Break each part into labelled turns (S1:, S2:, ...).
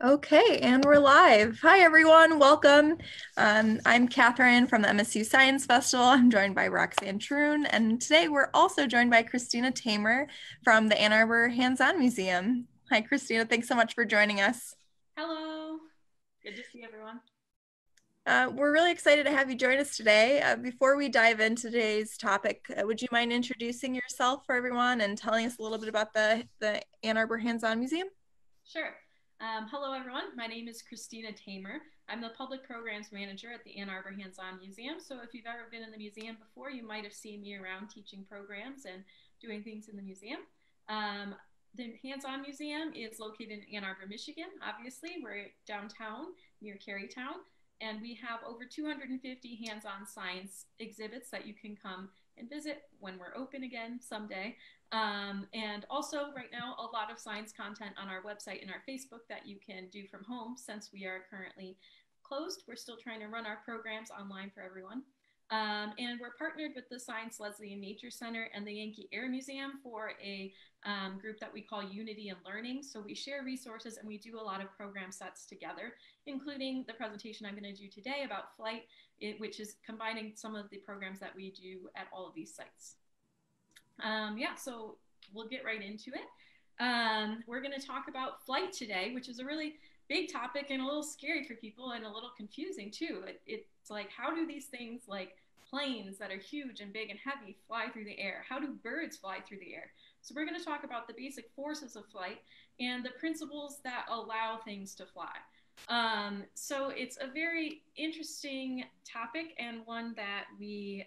S1: Okay, and we're live. Hi, everyone. Welcome. Um, I'm Catherine from the MSU Science Festival. I'm joined by Roxanne Troon, and today we're also joined by Cristina Tamer from the Ann Arbor Hands-On Museum. Hi, Cristina. Thanks so much for joining us.
S2: Hello. Good to see everyone.
S1: Uh, we're really excited to have you join us today. Uh, before we dive into today's topic, uh, would you mind introducing yourself for everyone and telling us a little bit about the, the Ann Arbor Hands-On Museum?
S2: Sure. Um, hello, everyone. My name is Cristina Tamer. I'm the Public Programs Manager at the Ann Arbor Hands-On Museum. So if you've ever been in the museum before, you might have seen me around teaching programs and doing things in the museum. Um, the Hands-On Museum is located in Ann Arbor, Michigan. Obviously, we're downtown near Kerrytown, and we have over 250 hands-on science exhibits that you can come and visit when we're open again someday. Um, and also, right now, a lot of science content on our website and our Facebook that you can do from home since we are currently closed. We're still trying to run our programs online for everyone. Um, and we're partnered with the Science Leslie and Nature Center and the Yankee Air Museum for a um, group that we call Unity and Learning. So we share resources and we do a lot of program sets together, including the presentation I'm going to do today about flight, it, which is combining some of the programs that we do at all of these sites. Um, yeah, so we'll get right into it. Um, we're going to talk about flight today, which is a really big topic and a little scary for people and a little confusing too. It, it's like, how do these things like planes that are huge and big and heavy fly through the air? How do birds fly through the air? So we're going to talk about the basic forces of flight and the principles that allow things to fly. Um, so it's a very interesting topic and one that we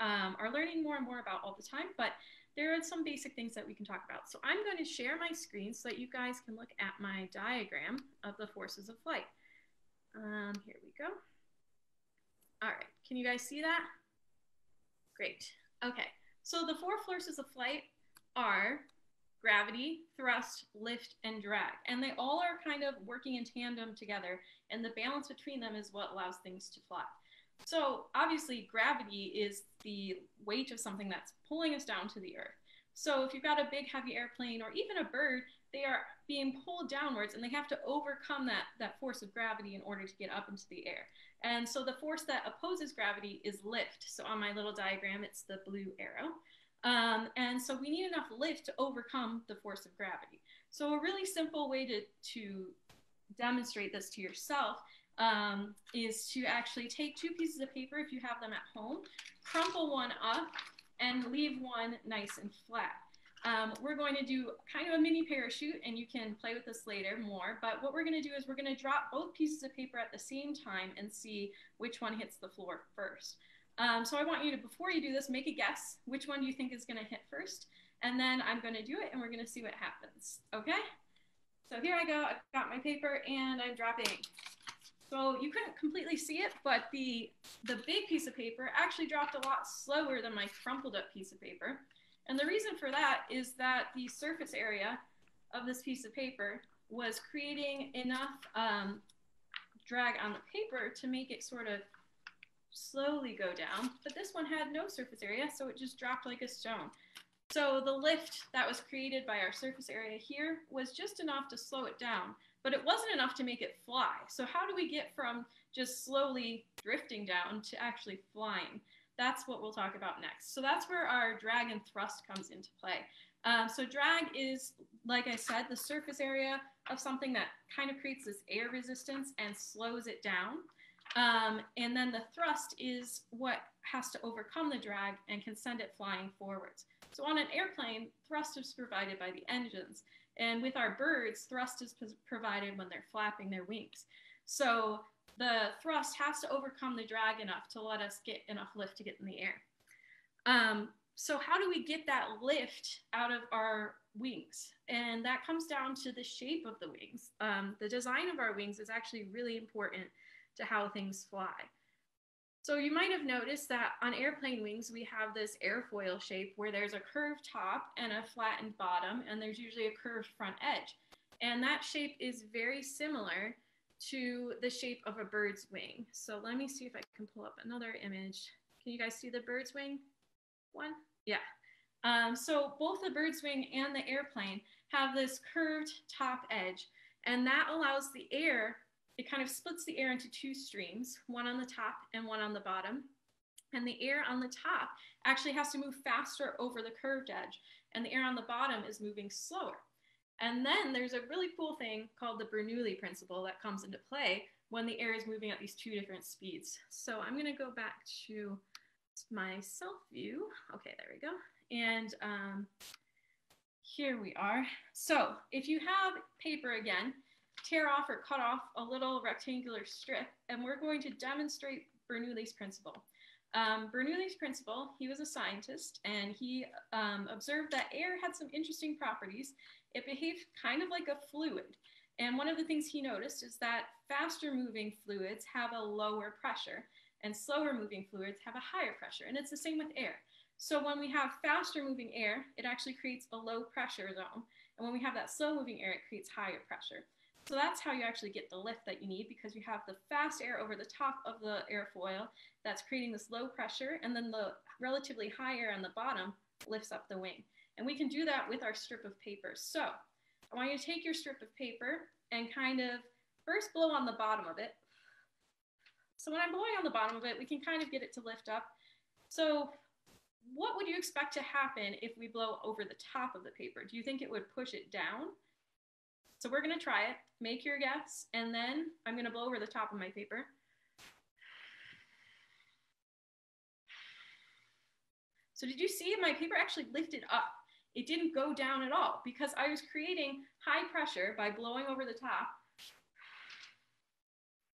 S2: um, are learning more and more about all the time, but there are some basic things that we can talk about. So I'm going to share my screen so that you guys can look at my diagram of the forces of flight. Um, here we go. All right, can you guys see that? Great. Okay, so the four forces of flight are gravity, thrust, lift, and drag. And they all are kind of working in tandem together. And the balance between them is what allows things to fly. So obviously gravity is the weight of something that's pulling us down to the earth. So if you've got a big heavy airplane or even a bird, they are being pulled downwards and they have to overcome that, that force of gravity in order to get up into the air. And so the force that opposes gravity is lift. So on my little diagram, it's the blue arrow. Um, and so we need enough lift to overcome the force of gravity. So a really simple way to, to demonstrate this to yourself um, is to actually take two pieces of paper if you have them at home, crumple one up, and leave one nice and flat. Um, we're going to do kind of a mini parachute, and you can play with this later more. But what we're going to do is we're going to drop both pieces of paper at the same time and see which one hits the floor first. Um, so I want you to, before you do this, make a guess. Which one you think is going to hit first? And then I'm going to do it, and we're going to see what happens. Okay? So here I go. I've got my paper, and I'm dropping. So you couldn't completely see it, but the, the big piece of paper actually dropped a lot slower than my crumpled up piece of paper. And the reason for that is that the surface area of this piece of paper was creating enough um, drag on the paper to make it sort of slowly go down. But this one had no surface area, so it just dropped like a stone. So the lift that was created by our surface area here was just enough to slow it down but it wasn't enough to make it fly. So how do we get from just slowly drifting down to actually flying? That's what we'll talk about next. So that's where our drag and thrust comes into play. Um, so drag is, like I said, the surface area of something that kind of creates this air resistance and slows it down. Um, and then the thrust is what has to overcome the drag and can send it flying forwards. So on an airplane, thrust is provided by the engines. And with our birds, thrust is provided when they're flapping their wings. So the thrust has to overcome the drag enough to let us get enough lift to get in the air. Um, so how do we get that lift out of our wings? And that comes down to the shape of the wings. Um, the design of our wings is actually really important to how things fly. So you might have noticed that on airplane wings, we have this airfoil shape where there's a curved top and a flattened bottom, and there's usually a curved front edge. And that shape is very similar to the shape of a bird's wing. So let me see if I can pull up another image. Can you guys see the bird's wing one? Yeah. Um, so both the bird's wing and the airplane have this curved top edge. And that allows the air, it kind of splits the air into two streams, one on the top and one on the bottom. And the air on the top actually has to move faster over the curved edge, and the air on the bottom is moving slower. And then there's a really cool thing called the Bernoulli principle that comes into play when the air is moving at these two different speeds. So I'm going to go back to my self view. Okay, there we go. And um, here we are. So if you have paper again, tear off or cut off a little rectangular strip, and we're going to demonstrate Bernoulli's principle. Um, Bernoulli's principle, he was a scientist, and he um, observed that air had some interesting properties. It behaved kind of like a fluid. And one of the things he noticed is that faster moving fluids have a lower pressure, and slower moving fluids have a higher pressure. And it's the same with air. So when we have faster moving air, it actually creates a low pressure zone. And when we have that slow moving air, it creates higher pressure. So that's how you actually get the lift that you need because you have the fast air over the top of the airfoil that's creating this low pressure, and then the relatively high air on the bottom lifts up the wing. And we can do that with our strip of paper. So I want you to take your strip of paper and kind of first blow on the bottom of it. So when I'm blowing on the bottom of it, we can kind of get it to lift up. So what would you expect to happen if we blow over the top of the paper? Do you think it would push it down? So we're gonna try it, make your guess, and then I'm gonna blow over the top of my paper. So did you see my paper actually lifted up? It didn't go down at all because I was creating high pressure by blowing over the top.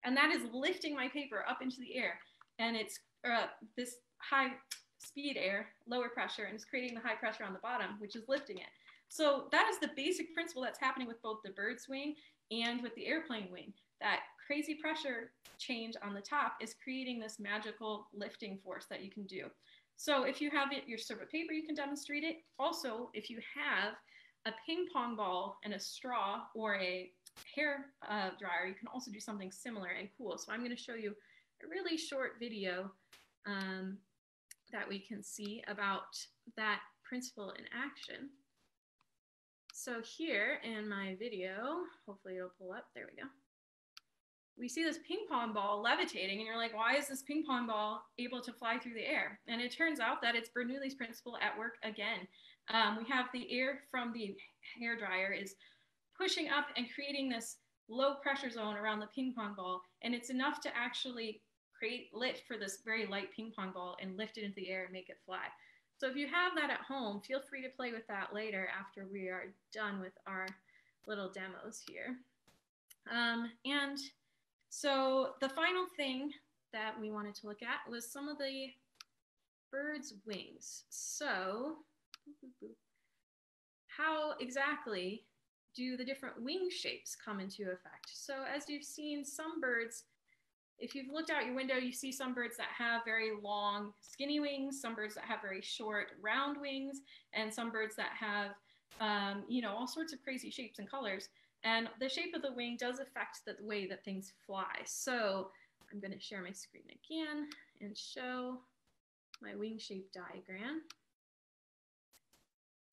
S2: And that is lifting my paper up into the air. And it's uh, this high speed air, lower pressure, and it's creating the high pressure on the bottom, which is lifting it. So that is the basic principle that's happening with both the bird's wing and with the airplane wing. That crazy pressure change on the top is creating this magical lifting force that you can do. So if you have it, your serve of paper, you can demonstrate it. Also, if you have a ping pong ball and a straw or a hair uh, dryer, you can also do something similar and cool. So I'm going to show you a really short video um, that we can see about that principle in action. So here in my video, hopefully it'll pull up, there we go. We see this ping pong ball levitating and you're like, why is this ping pong ball able to fly through the air? And it turns out that it's Bernoulli's principle at work again. Um, we have the air from the hair dryer is pushing up and creating this low pressure zone around the ping pong ball. And it's enough to actually create lift for this very light ping pong ball and lift it into the air and make it fly. So if you have that at home, feel free to play with that later after we are done with our little demos here. Um, and so the final thing that we wanted to look at was some of the bird's wings. So how exactly do the different wing shapes come into effect? So as you've seen, some birds if you've looked out your window, you see some birds that have very long, skinny wings, some birds that have very short, round wings, and some birds that have, um, you know, all sorts of crazy shapes and colors. And the shape of the wing does affect the way that things fly. So I'm going to share my screen again and show my wing shape diagram.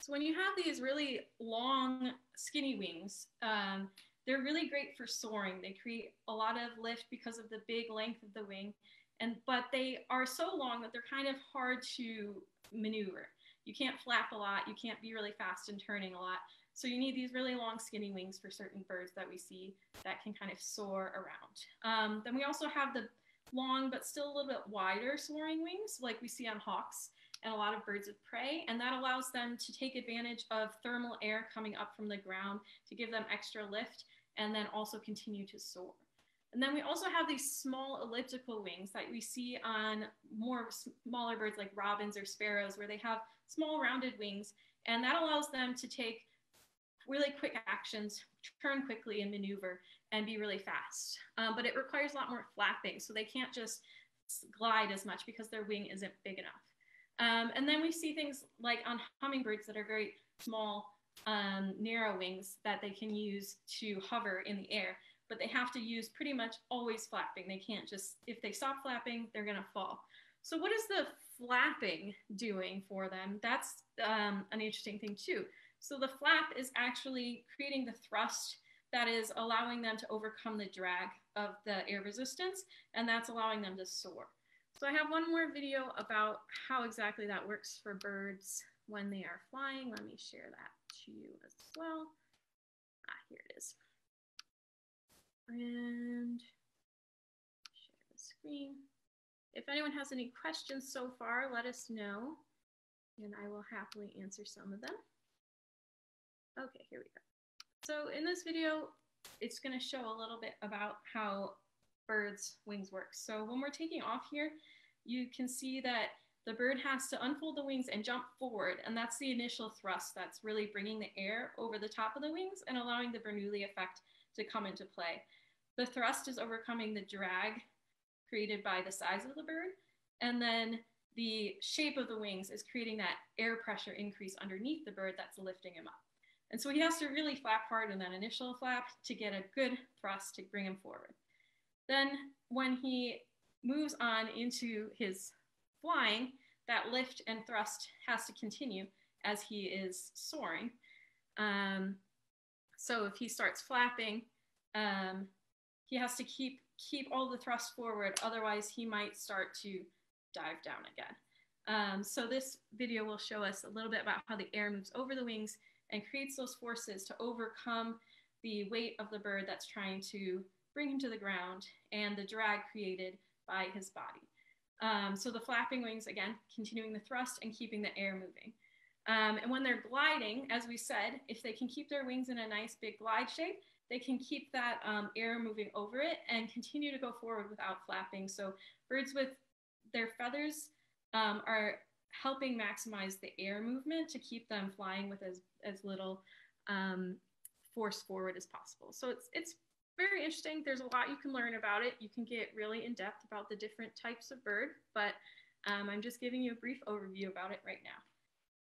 S2: So when you have these really long, skinny wings, um, they're really great for soaring. They create a lot of lift because of the big length of the wing, and but they are so long that they're kind of hard to maneuver. You can't flap a lot. You can't be really fast and turning a lot. So you need these really long skinny wings for certain birds that we see that can kind of soar around. Um, then we also have the long but still a little bit wider soaring wings like we see on hawks and a lot of birds of prey. And that allows them to take advantage of thermal air coming up from the ground to give them extra lift and then also continue to soar. And then we also have these small elliptical wings that we see on more smaller birds like robins or sparrows, where they have small rounded wings, and that allows them to take really quick actions, turn quickly and maneuver, and be really fast. Um, but it requires a lot more flapping, so they can't just glide as much because their wing isn't big enough. Um, and then we see things like on hummingbirds that are very small um, narrow wings that they can use to hover in the air, but they have to use pretty much always flapping. They can't just, if they stop flapping, they're gonna fall. So what is the flapping doing for them? That's um, an interesting thing too. So the flap is actually creating the thrust that is allowing them to overcome the drag of the air resistance, and that's allowing them to soar. So I have one more video about how exactly that works for birds when they are flying. Let me share that to you as well. Ah, here it is. And share the screen. If anyone has any questions so far, let us know, and I will happily answer some of them. Okay, here we go. So in this video, it's going to show a little bit about how birds' wings work. So when we're taking off here, you can see that the bird has to unfold the wings and jump forward, and that's the initial thrust that's really bringing the air over the top of the wings and allowing the Bernoulli effect to come into play. The thrust is overcoming the drag created by the size of the bird, and then the shape of the wings is creating that air pressure increase underneath the bird that's lifting him up. And so he has to really flap hard in that initial flap to get a good thrust to bring him forward. Then when he moves on into his flying, that lift and thrust has to continue as he is soaring. Um, so if he starts flapping, um, he has to keep keep all the thrust forward, otherwise he might start to dive down again. Um, so this video will show us a little bit about how the air moves over the wings and creates those forces to overcome the weight of the bird that's trying to bring him to the ground and the drag created by his body. Um, so the flapping wings, again, continuing the thrust and keeping the air moving. Um, and when they're gliding, as we said, if they can keep their wings in a nice big glide shape, they can keep that um, air moving over it and continue to go forward without flapping. So birds with their feathers um, are helping maximize the air movement to keep them flying with as, as little um, force forward as possible. So it's, it's very interesting. There's a lot you can learn about it. You can get really in depth about the different types of bird, but um, I'm just giving you a brief overview about it right now.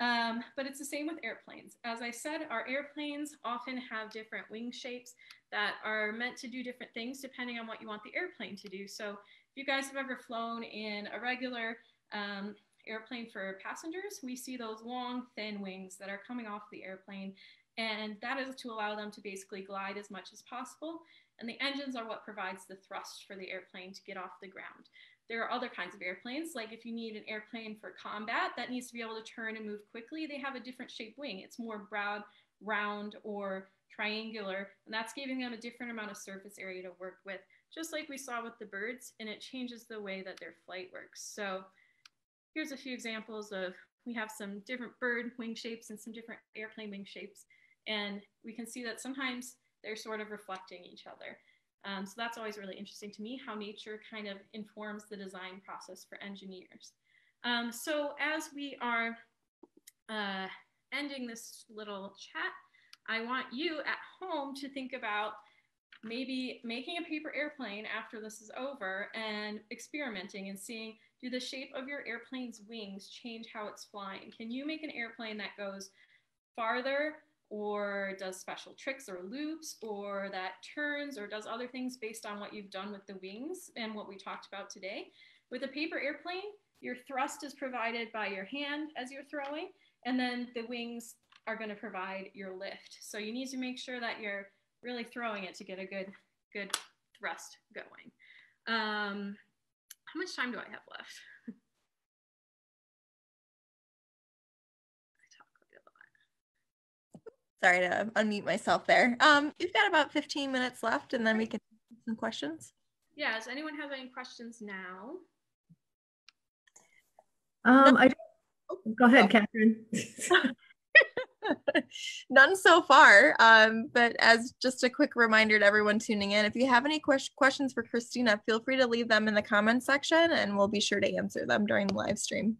S2: Um, but it's the same with airplanes. As I said, our airplanes often have different wing shapes that are meant to do different things depending on what you want the airplane to do. So if you guys have ever flown in a regular um, airplane for passengers, we see those long, thin wings that are coming off the airplane. And that is to allow them to basically glide as much as possible. And the engines are what provides the thrust for the airplane to get off the ground. There are other kinds of airplanes, like if you need an airplane for combat that needs to be able to turn and move quickly, they have a different shaped wing. It's more broad, round, or triangular, and that's giving them a different amount of surface area to work with, just like we saw with the birds, and it changes the way that their flight works. So here's a few examples of, we have some different bird wing shapes and some different airplane wing shapes, and we can see that sometimes they're sort of reflecting each other. Um, so that's always really interesting to me, how nature kind of informs the design process for engineers. Um, so as we are uh, ending this little chat, I want you at home to think about maybe making a paper airplane after this is over and experimenting and seeing do the shape of your airplane's wings change how it's flying? Can you make an airplane that goes farther or does special tricks or loops or that turns or does other things based on what you've done with the wings and what we talked about today. With a paper airplane, your thrust is provided by your hand as you're throwing, and then the wings are going to provide your lift. So you need to make sure that you're really throwing it to get a good, good thrust going. Um, how much time do I have left?
S1: Sorry to unmute myself there. Um, we've got about 15 minutes left and then we can some questions.
S2: Yeah, does anyone have any questions now?
S3: Um, I go ahead, Catherine.
S1: None so far. Um, but as just a quick reminder to everyone tuning in, if you have any que questions for Cristina, feel free to leave them in the comments section and we'll be sure to answer them during the live stream.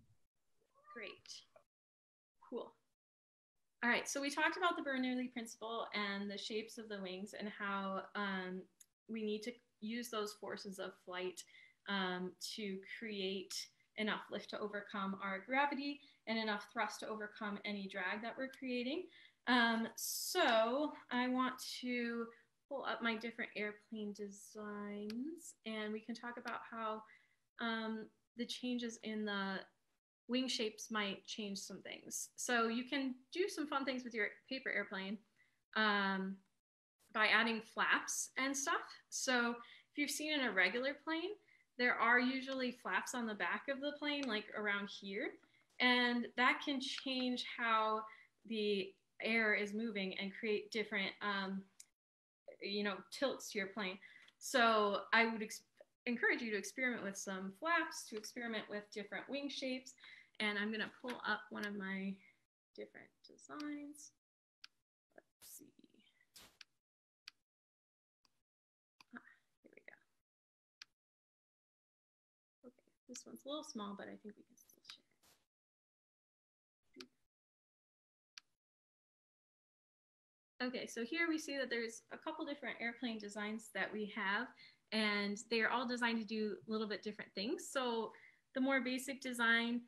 S2: All right, so we talked about the Bernoulli principle and the shapes of the wings and how um, we need to use those forces of flight um, to create enough lift to overcome our gravity and enough thrust to overcome any drag that we're creating. Um, so I want to pull up my different airplane designs and we can talk about how um, the changes in the wing shapes might change some things. So you can do some fun things with your paper airplane. Um, by adding flaps and stuff. So if you've seen in a regular plane, there are usually flaps on the back of the plane, like around here. And that can change how the air is moving and create different, um, you know, tilts to your plane. So I would encourage you to experiment with some flaps, to experiment with different wing shapes. And I'm gonna pull up one of my different designs. Let's see. Ah, here we go. Okay, this one's a little small, but I think we can still share it. Okay, so here we see that there's a couple different airplane designs that we have and they are all designed to do a little bit different things. So the more basic design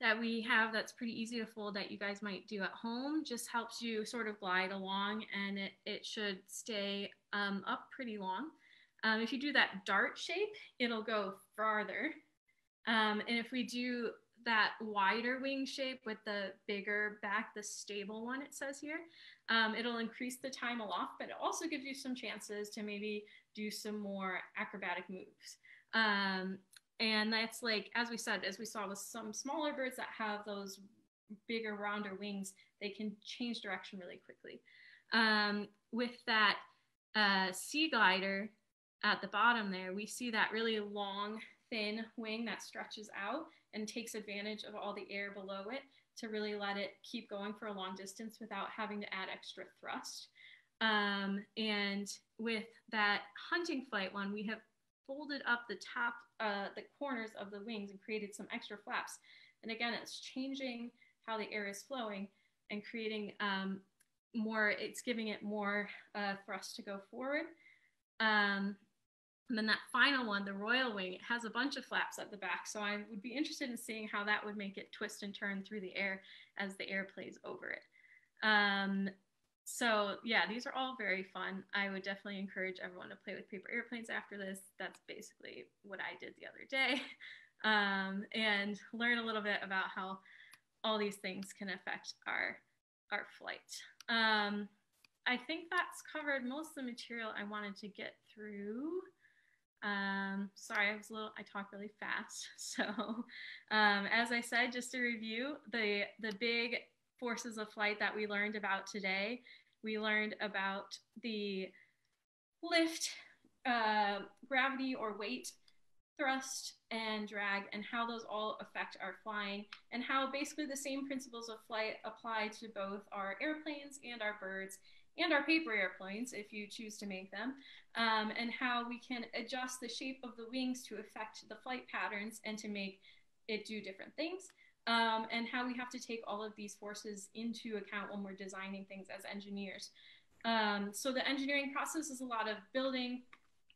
S2: that we have that's pretty easy to fold that you guys might do at home just helps you sort of glide along and it, it should stay um, up pretty long. Um, if you do that dart shape, it'll go farther. Um, and if we do that wider wing shape with the bigger back, the stable one it says here, um, it'll increase the time aloft, but it also gives you some chances to maybe do some more acrobatic moves. Um, and that's like, as we said, as we saw with some smaller birds that have those bigger, rounder wings, they can change direction really quickly. Um, with that uh, sea glider at the bottom there, we see that really long, thin wing that stretches out and takes advantage of all the air below it to really let it keep going for a long distance without having to add extra thrust. Um, and with that hunting flight one, we have folded up the top, uh, the corners of the wings and created some extra flaps. And again, it's changing how the air is flowing and creating um, more, it's giving it more uh, thrust to go forward. Um, and then that final one, the royal wing, it has a bunch of flaps at the back. So I would be interested in seeing how that would make it twist and turn through the air as the air plays over it. Um, so yeah, these are all very fun. I would definitely encourage everyone to play with paper airplanes after this. That's basically what I did the other day. Um, and learn a little bit about how all these things can affect our, our flight. Um, I think that's covered most of the material I wanted to get through. Um, sorry, I was a little, I talk really fast. So, um, as I said, just to review the, the big forces of flight that we learned about today. We learned about the lift, uh, gravity or weight, thrust, and drag, and how those all affect our flying, and how basically the same principles of flight apply to both our airplanes and our birds and our paper airplanes if you choose to make them, um, and how we can adjust the shape of the wings to affect the flight patterns and to make it do different things um, and how we have to take all of these forces into account when we're designing things as engineers. Um, so the engineering process is a lot of building,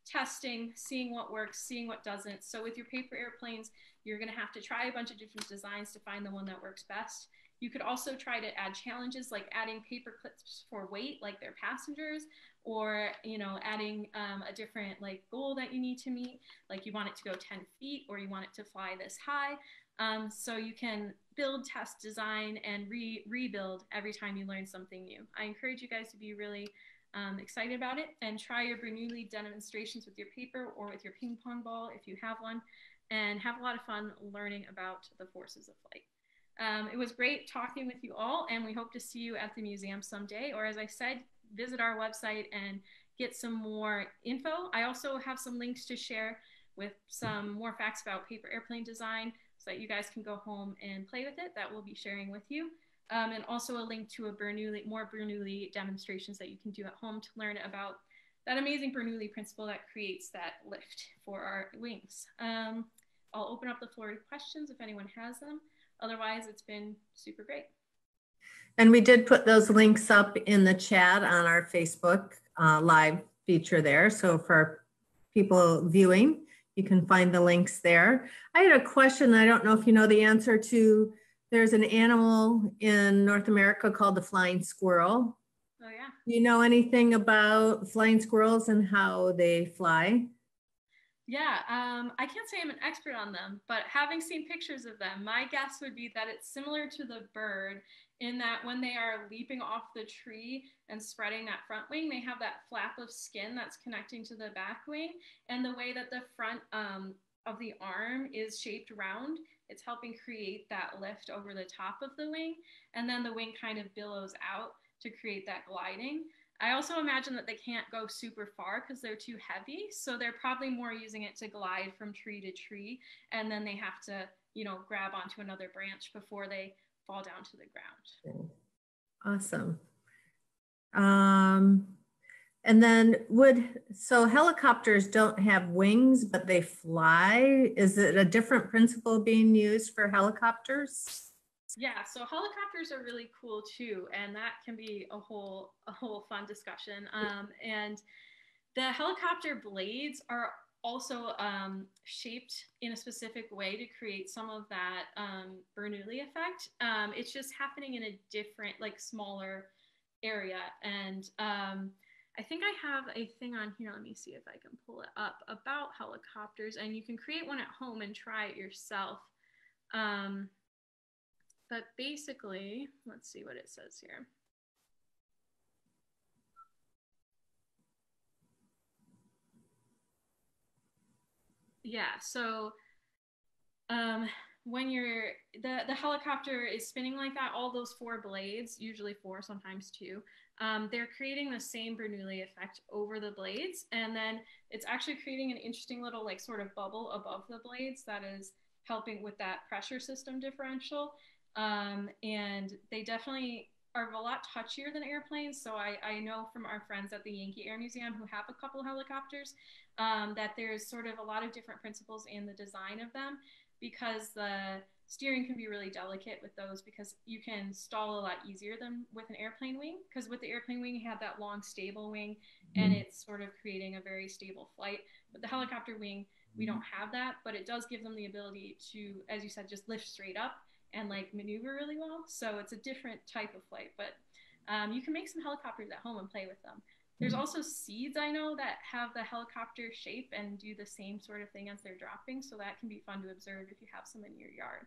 S2: testing, seeing what works, seeing what doesn't. So with your paper airplanes, you're going to have to try a bunch of different designs to find the one that works best. You could also try to add challenges like adding paper clips for weight, like their passengers, or you know, adding um, a different like goal that you need to meet, like you want it to go 10 feet or you want it to fly this high. Um, so you can build, test, design, and re- rebuild every time you learn something new. I encourage you guys to be really um, excited about it and try your Bernoulli demonstrations with your paper or with your ping pong ball if you have one, and have a lot of fun learning about the forces of flight. Um, it was great talking with you all, and we hope to see you at the museum someday. Or, as I said, visit our website and get some more info. I also have some links to share with some more facts about paper airplane design so that you guys can go home and play with it that we'll be sharing with you. Um, and also a link to a Bernoulli, more Bernoulli demonstrations that you can do at home to learn about that amazing Bernoulli principle that creates that lift for our wings. Um, I'll open up the floor to questions if anyone has them. Otherwise, it's been super great.
S3: And we did put those links up in the chat on our Facebook uh, live feature there. So for people viewing, you can find the links there. I had a question. I don't know if you know the answer to. There's an animal in North America called the flying squirrel.
S2: Oh yeah.
S3: Do you know anything about flying squirrels and how they fly?
S2: Yeah, um, I can't say I'm an expert on them, but having seen pictures of them, my guess would be that it's similar to the bird in that when they are leaping off the tree and spreading that front wing, they have that flap of skin that's connecting to the back wing. And the way that the front um, of the arm is shaped round, it's helping create that lift over the top of the wing. And then the wing kind of billows out to create that gliding. I also imagine that they can't go super far because they're too heavy. So they're probably more using it to glide from tree to tree. And then they have to, you know, grab onto another branch before they fall down to the ground.
S3: Awesome. Um, and then would, so helicopters don't have wings, but they fly. Is it a different principle being used for helicopters?
S2: Yeah, so helicopters are really cool too, and that can be a whole a whole fun discussion. Um, and the helicopter blades are also um, shaped in a specific way to create some of that um, Bernoulli effect. Um, it's just happening in a different, like smaller area. And um, I think I have a thing on here. Let me see if I can pull it up about helicopters. And you can create one at home and try it yourself. Um, but basically, let's see what it says here. Yeah, so um, when you're the the helicopter is spinning like that, all those four blades, usually four, sometimes two, um, they're creating the same Bernoulli effect over the blades, and then it's actually creating an interesting little like sort of bubble above the blades that is helping with that pressure system differential. Um, and they definitely are a lot touchier than airplanes. So I, I know from our friends at the Yankee Air Museum who have a couple helicopters um, that there's sort of a lot of different principles in the design of them because the steering can be really delicate with those because you can stall a lot easier than with an airplane wing because with the airplane wing you have that long stable wing and mm-hmm. it's sort of creating a very stable flight but the helicopter wing we don't have that but it does give them the ability to as you said just lift straight up and like maneuver really well. So it's a different type of flight, but um, you can make some helicopters at home and play with them. There's mm-hmm. also seeds I know that have the helicopter shape and do the same sort of thing as they're dropping. So that can be fun to observe if you have some in your yard.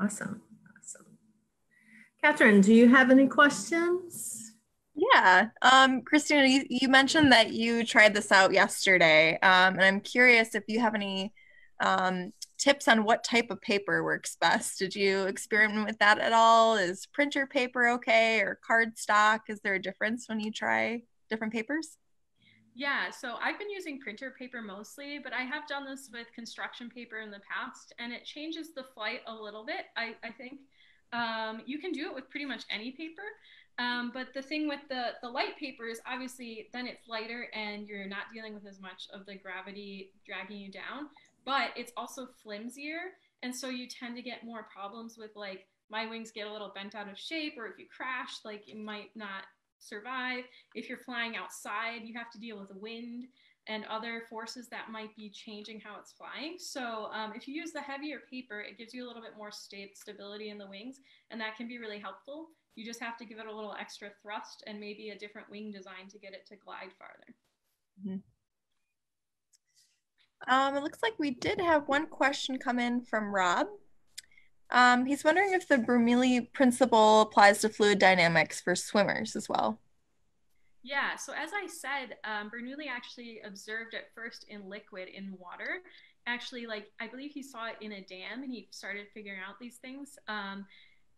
S3: Awesome. Awesome. Catherine, do you have any questions?
S1: Yeah. Um, Cristina, you, you mentioned that you tried this out yesterday. Um, and I'm curious if you have any um, tips on what type of paper works best. Did you experiment with that at all? Is printer paper okay or cardstock? Is there a difference when you try different papers?
S2: Yeah, so I've been using printer paper mostly, but I have done this with construction paper in the past, and it changes the flight a little bit, I, I think. Um, you can do it with pretty much any paper, um, but the thing with the, the light paper is obviously then it's lighter and you're not dealing with as much of the gravity dragging you down but it's also flimsier. And so you tend to get more problems with like my wings get a little bent out of shape, or if you crash, like you might not survive. If you're flying outside, you have to deal with the wind and other forces that might be changing how it's flying. So um, if you use the heavier paper, it gives you a little bit more sta- stability in the wings, and that can be really helpful. You just have to give it a little extra thrust and maybe a different wing design to get it to glide farther. Mm-hmm.
S1: Um, it looks like we did have one question come in from Rob. Um, he's wondering if the Bernoulli principle applies to fluid dynamics for swimmers as well.
S2: Yeah, so as I said, um, Bernoulli actually observed at first in liquid in water. Actually, like I believe he saw it in a dam and he started figuring out these things. Um,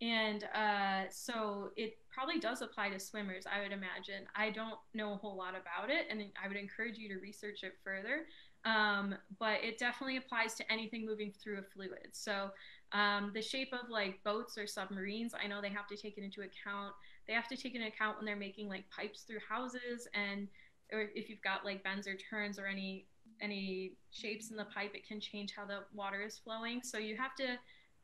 S2: and uh, so it probably does apply to swimmers, I would imagine. I don't know a whole lot about it, and I would encourage you to research it further um, but it definitely applies to anything moving through a fluid. So um, the shape of like boats or submarines, I know they have to take it into account. They have to take it into account when they're making like pipes through houses, and or if you've got like bends or turns or any any shapes in the pipe, it can change how the water is flowing. So you have to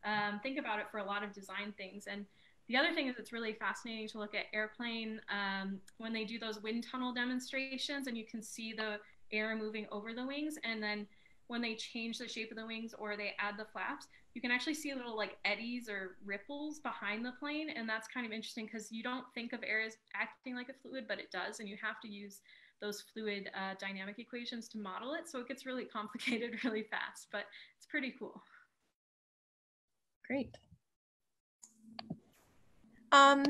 S2: um, think about it for a lot of design things. And the other thing is it's really fascinating to look at airplane um, when they do those wind tunnel demonstrations, and you can see the air moving over the wings and then when they change the shape of the wings or they add the flaps you can actually see little like eddies or ripples behind the plane and that's kind of interesting because you don't think of air as acting like a fluid but it does and you have to use those fluid uh, dynamic equations to model it so it gets really complicated really fast but it's pretty cool
S1: great Um,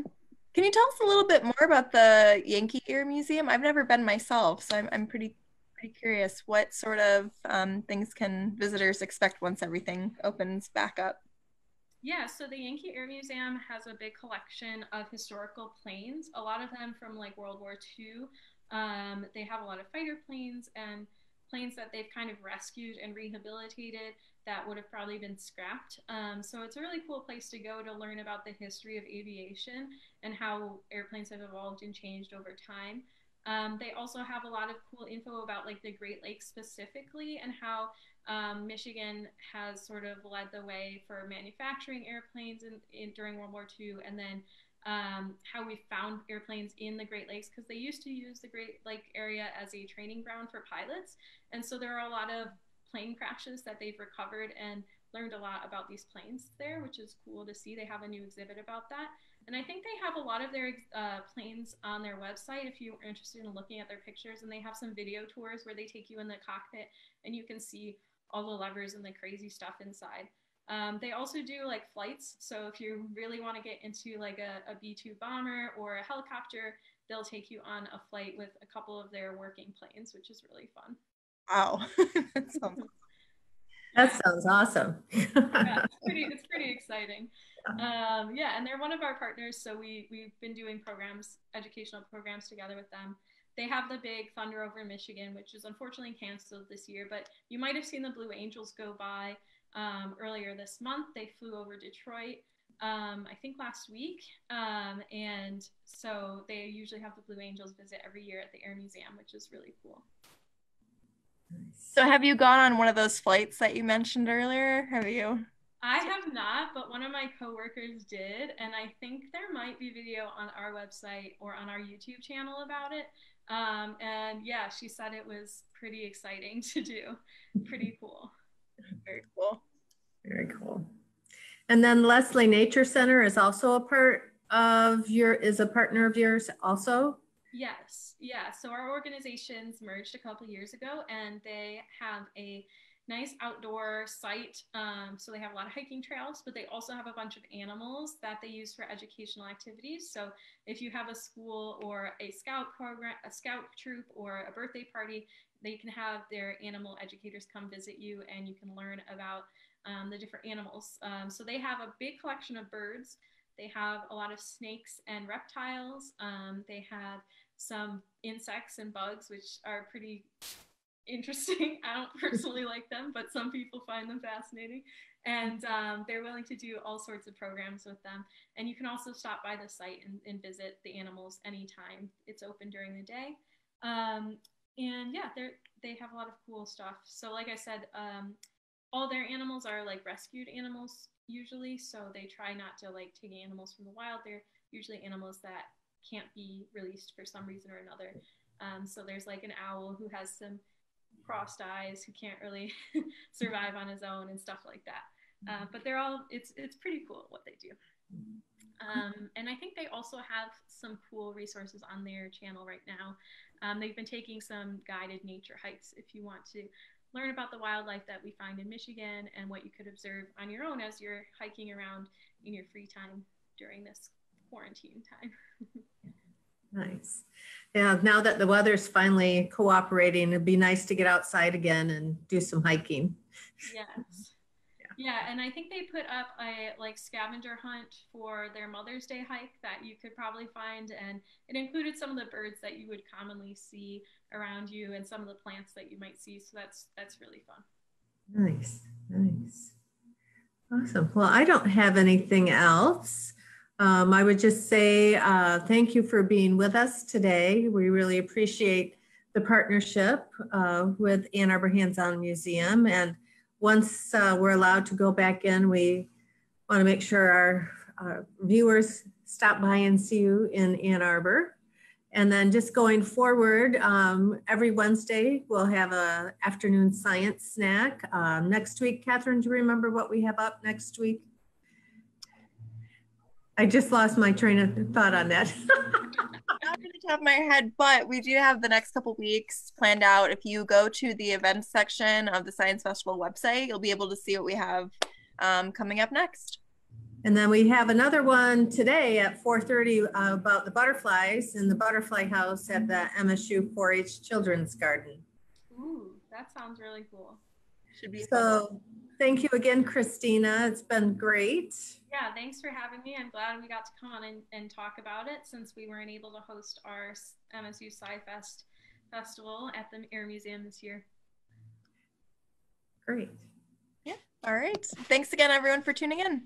S1: can you tell us a little bit more about the Yankee Air Museum? I've never been myself, so I'm, I'm pretty pretty curious. What sort of um, things can visitors expect once everything opens back up?
S2: Yeah, so the Yankee Air Museum has a big collection of historical planes, a lot of them from like World War II. Um, they have a lot of fighter planes and planes that they've kind of rescued and rehabilitated that would have probably been scrapped. Um, so it's a really cool place to go to learn about the history of aviation and how airplanes have evolved and changed over time. Um, they also have a lot of cool info about like the Great Lakes specifically and how um, Michigan has sort of led the way for manufacturing airplanes in, in during World War II, and then um, how we found airplanes in the Great Lakes because they used to use the Great Lake area as a training ground for pilots, and so there are a lot of plane crashes that they've recovered and learned a lot about these planes there, which is cool to see. They have a new exhibit about that. And I think they have a lot of their uh, planes on their website if you're interested in looking at their pictures. And they have some video tours where they take you in the cockpit and you can see all the levers and the crazy stuff inside. Um, they also do like flights. So if you really want to get into like a a B 2 bomber or a helicopter, they'll take you on a flight with a couple of their working planes, which is really fun.
S1: Wow. that sounds
S3: That sounds awesome.
S2: yeah, it's pretty, it's pretty exciting. Um, yeah, and they're one of our partners, so we we've been doing programs, educational programs together with them. They have the big Thunder over Michigan, which is unfortunately canceled this year, but you might have seen the Blue Angels go by um, earlier this month. They flew over Detroit, um, I think last week, um, and so they usually have the Blue Angels visit every year at the Air Museum, which is really cool.
S1: So have you gone on one of those flights that you mentioned earlier? Have you?
S2: I have not, but one of my coworkers did, and I think there might be video on our website or on our YouTube channel about it. Um, and yeah, she said it was pretty exciting to do. Pretty cool.
S1: Very cool.
S3: Very cool. And then Leslie Nature Center is also a part of your, is a partner of yours also?
S2: Yes, yeah. So our organizations merged a couple years ago, and they have a nice outdoor site. Um, so they have a lot of hiking trails, but they also have a bunch of animals that they use for educational activities. So if you have a school or a scout program, a scout troop, or a birthday party, they can have their animal educators come visit you, and you can learn about um, the different animals. Um, so they have a big collection of birds. They have a lot of snakes and reptiles. Um, they have some insects and bugs, which are pretty interesting. I don't personally like them, but some people find them fascinating. And um, they're willing to do all sorts of programs with them. And you can also stop by the site and, and visit the animals anytime. It's open during the day. Um, and yeah, they they have a lot of cool stuff. So, like I said, um, all their animals are like rescued animals usually. So they try not to like take animals from the wild. They're usually animals that can't be released for some reason or another. Um, so there's like an owl who has some crossed eyes who can't really survive on his own and stuff like that. Uh, but they're all it's it's pretty cool what they do. Um, and I think they also have some cool resources on their channel right now. Um, they've been taking some guided nature hikes if you want to learn about the wildlife that we find in Michigan and what you could observe on your own as you're hiking around in your free time during this quarantine time.
S3: nice. Yeah, now that the weather's finally cooperating, it'd be nice to get outside again and do some hiking.
S2: Yes. Yeah. yeah, and I think they put up a like scavenger hunt for their Mother's Day hike that you could probably find, and it included some of the birds that you would commonly see around you and some of the plants that you might see. So that's that's really fun.
S3: Nice, nice, awesome. Well, I don't have anything else. Um, I would just say uh, thank you for being with us today. We really appreciate the partnership uh, with Ann Arbor Hands-On Museum. And once uh, we're allowed to go back in, we want to make sure our, our, viewers stop by and see you in Ann Arbor. And then just going forward, um, every Wednesday we'll have a afternoon science snack. Um, next week, Catherine, do you remember what we have up next week? I just lost my train of thought on that.
S1: Not to the top of my head, but we do have the next couple weeks planned out. If you go to the events section of the Science Festival website, you'll be able to see what we have um, coming up next.
S3: And then we have another one today at 4:30 uh, about the butterflies in the butterfly house at the MSU 4-H Children's Garden.
S2: Ooh, that sounds really cool.
S1: Should be fun.
S3: So thank you again, Cristina. It's been great.
S2: Yeah, thanks for having me. I'm glad we got to come on and, and talk about it since we weren't able to host our s- MSU SciFest festival at the Air Museum this year.
S3: Great. Yeah.
S1: All right. Thanks again, everyone, for tuning in.